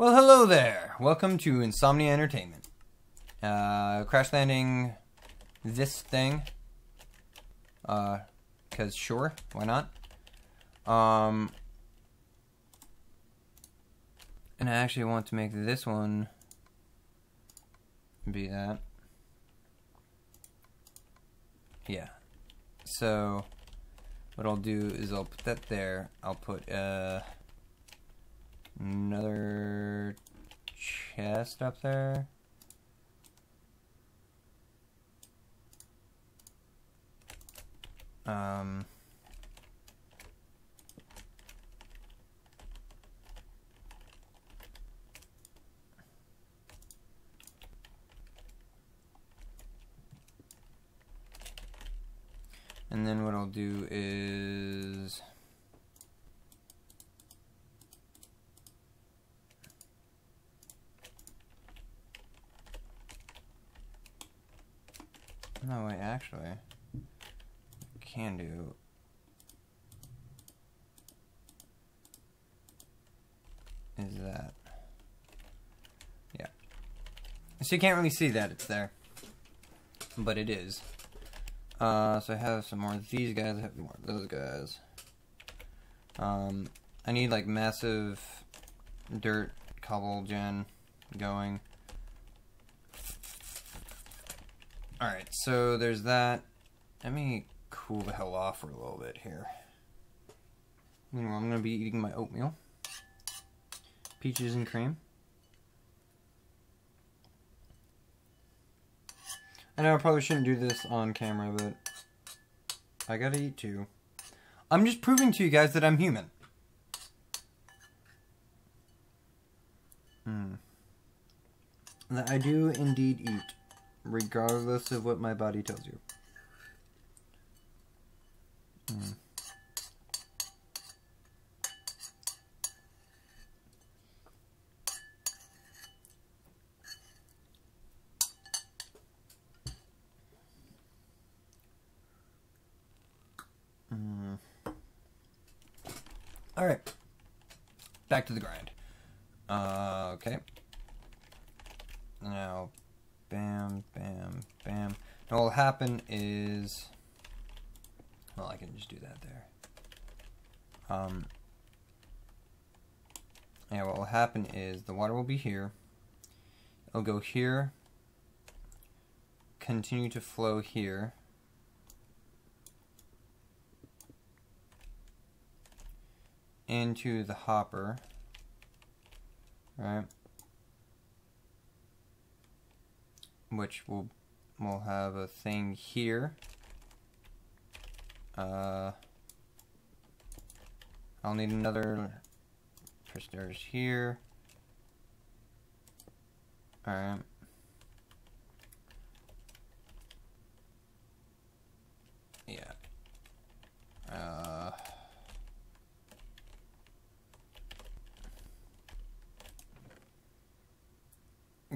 Well, hello there. Welcome to Insomnia Entertainment. Uh, crash landing this thing. Uh, cause sure, why not? Um, and I actually want to make this one be that. Yeah. So, what I'll do is I'll put that there. I'll put, uh, another chest up there. Um, and then what I'll do is No, wait, actually, can do. Is that. Yeah. So you can't really see that it's there. But it is. Uh, so I have some more of these guys, I have more of those guys. Um, I need like massive dirt cobble gen going. Alright, so there's that. Let me cool the hell off for a little bit here. Meanwhile, I'm going to be eating my oatmeal. Peaches and cream. I know I probably shouldn't do this on camera, but I gotta eat too. I'm just proving to you guys that I'm human. Hmm. That I do indeed eat regardless of what my body tells you. Mm. Mm. All right, back to the grind. Uh, okay. Now, bam, bam, bam. Now what will happen is, well, I can just do that there. Um, yeah, what will happen is the water will be here. It'll go here, continue to flow here. into the hopper, right? Which will will have a thing here. Uh, I'll need another stairs here. Alright. Yeah. Uh,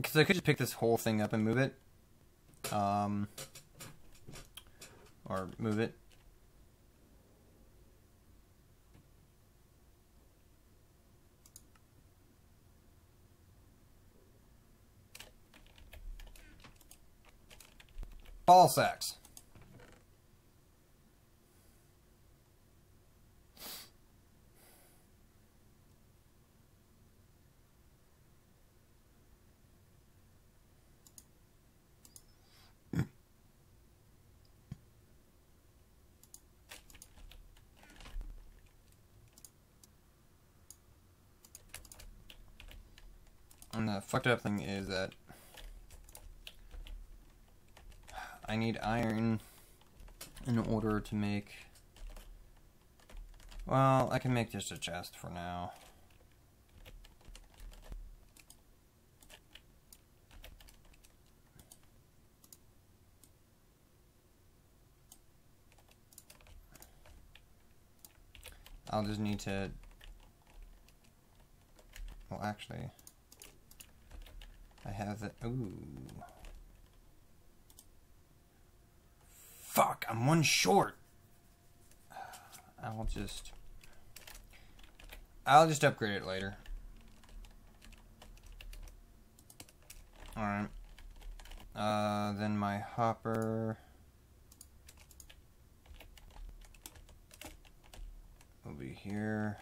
because I could just pick this whole thing up and move it. Um, or move it. Ball sacks. And the fucked up thing is that I need iron in order to make... Well, I can make just a chest for now. I'll just need to... Well, actually... I have the... Ooh. Fuck, I'm one short. I'll just... I'll just upgrade it later. Alright. Uh, then my hopper... will be here.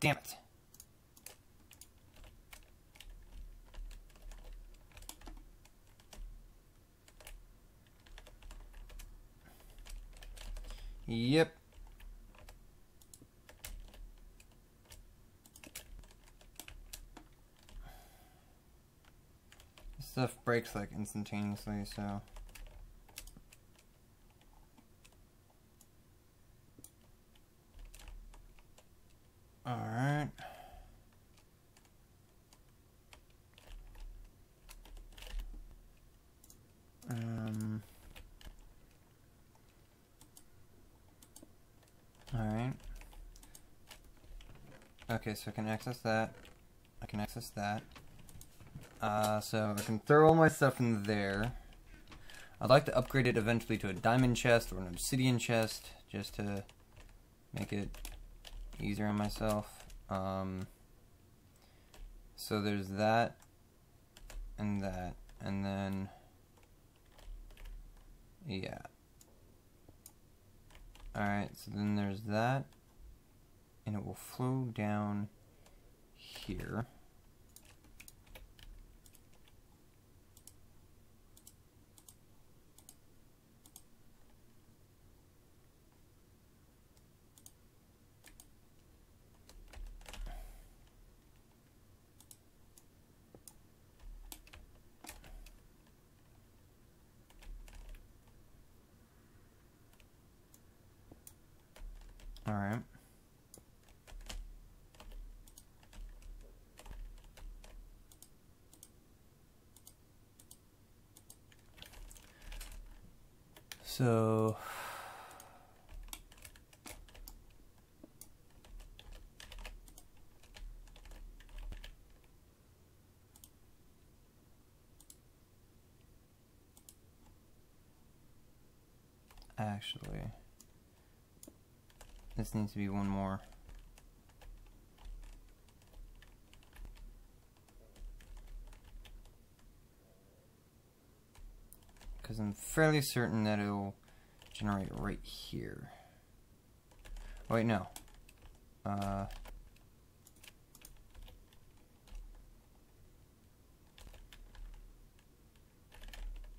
Damn it. Yep. Stuff breaks like instantaneously, so... Alright. Um. Alright. Okay, so I can access that. I can access that. Uh, so I can throw all my stuff in there. I'd like to upgrade it eventually to a diamond chest or an obsidian chest, just to make it easier on myself. Um, so there's that and that, and then, yeah. Alright, so then there's that, and it will flow down here. Alright. So actually this needs to be one more. Because I'm fairly certain that it'll generate right here. Oh, wait, no. Uh...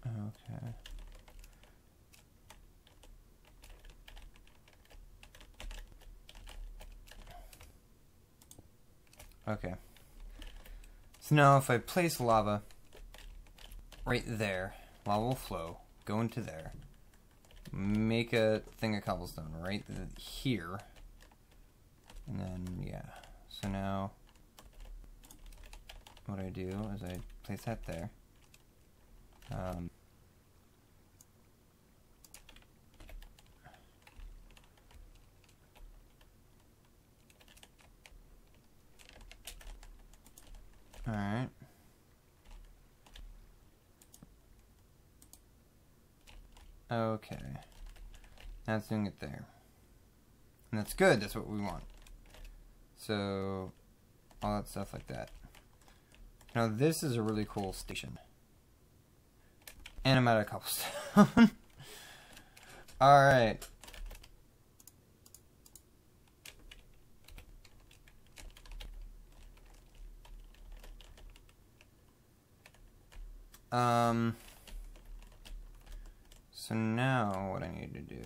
Okay. Okay. So now if I place lava right there, lava will flow, go into there, make a thing of cobblestone right here, and then, yeah. So now, what I do is I place that there. Um, Alright. Okay. That's doing it there. And that's good, that's what we want. So, all that stuff like that. Now this is a really cool station. And I'm out of cobblestone. Alright. Um, so now what I need to do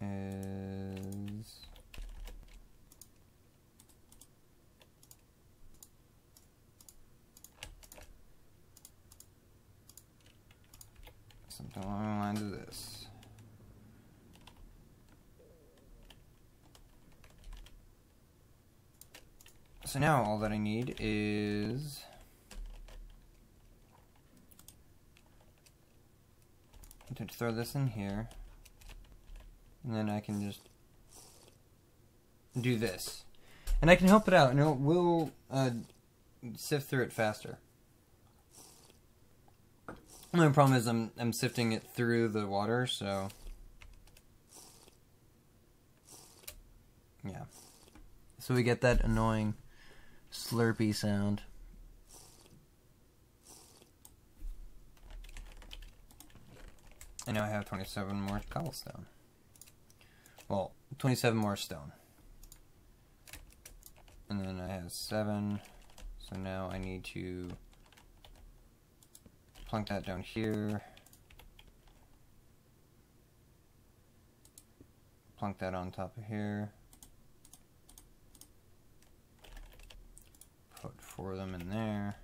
is something along the lines of this. so now all that I need is... to throw this in here. And then I can just do this. And I can help it out, and it will uh, sift through it faster. My problem is I'm, I'm sifting it through the water, so... Yeah. So we get that annoying slurpy sound. And now I have 27 more cobblestone. Well, 27 more stone. And then I have 7. So now I need to plunk that down here. Plunk that on top of here. Of them in there.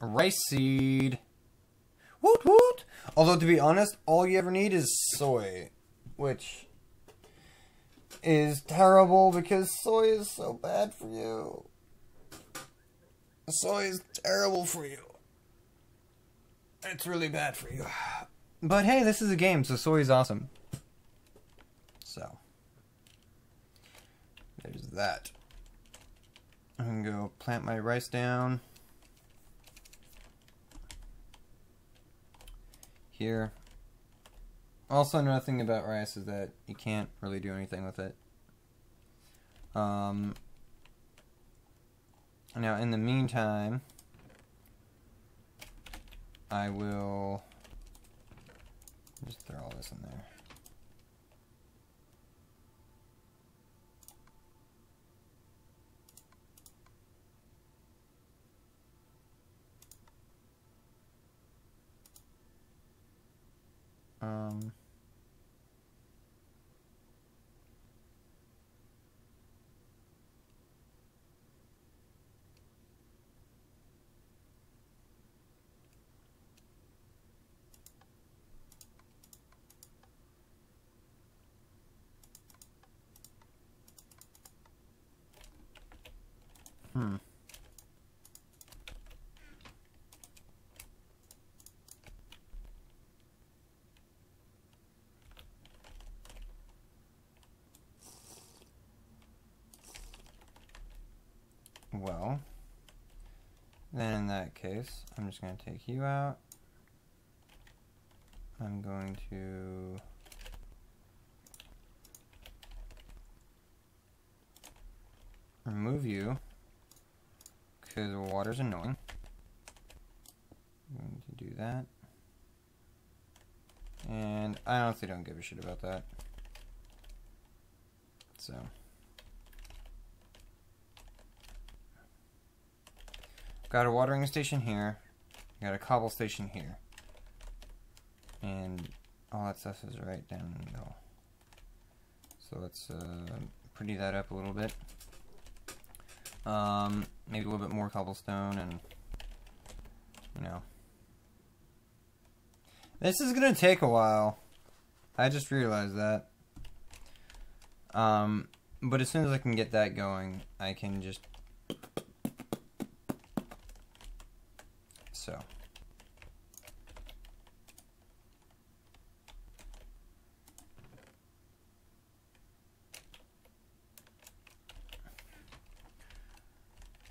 rice seed. Woot woot! Although, to be honest, all you ever need is soy. Which is terrible because soy is so bad for you. Soy is terrible for you. It's really bad for you. But hey, this is a game, so soy is awesome. So. There's that. I'm gonna go plant my rice down. here. Also, another thing about rice is that you can't really do anything with it. Um, now, in the meantime, I will just throw all this in there. Um, hmm. Well, then in that case, I'm just going to take you out. I'm going to remove you because the water's annoying. I'm going to do that. And I honestly don't give a shit about that. So. Got a watering station here. Got a cobble station here. And all that stuff is right down in the middle. So let's uh, pretty that up a little bit. Um, maybe a little bit more cobblestone and, you know. This is going to take a while. I just realized that. Um, but as soon as I can get that going, I can just so.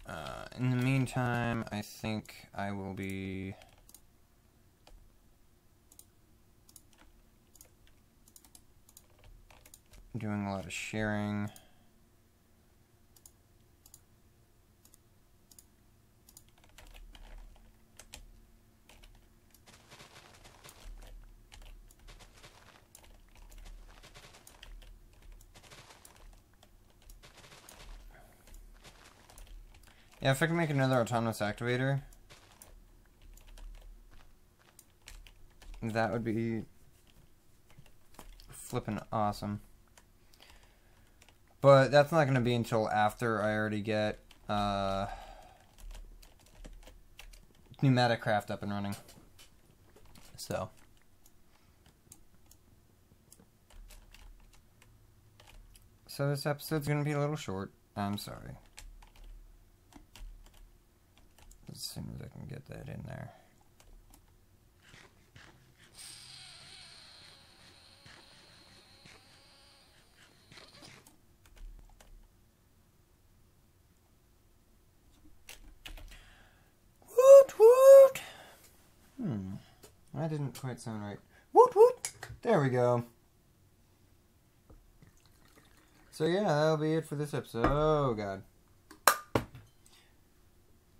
Uh, in the meantime, I think I will be doing a lot of sharing. Yeah, if I can make another autonomous activator, that would be flipping awesome. But that's not going to be until after I already get uh, pneumatic craft up and running. So. so this episode's gonna be a little short. I'm sorry. As soon as I can get that in there. Woot woot! Hmm. That didn't quite sound right. Woot woot! There we go. So yeah, that'll be it for this episode. Oh god.